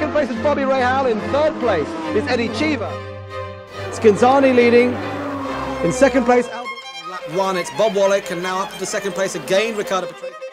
second place is Bobby Rahal. In third place is Eddie Cheever. It's Ghinzani leading. In second place, Lap one, it's Bob Wollek, and now up to second place again, Riccardo Patrese.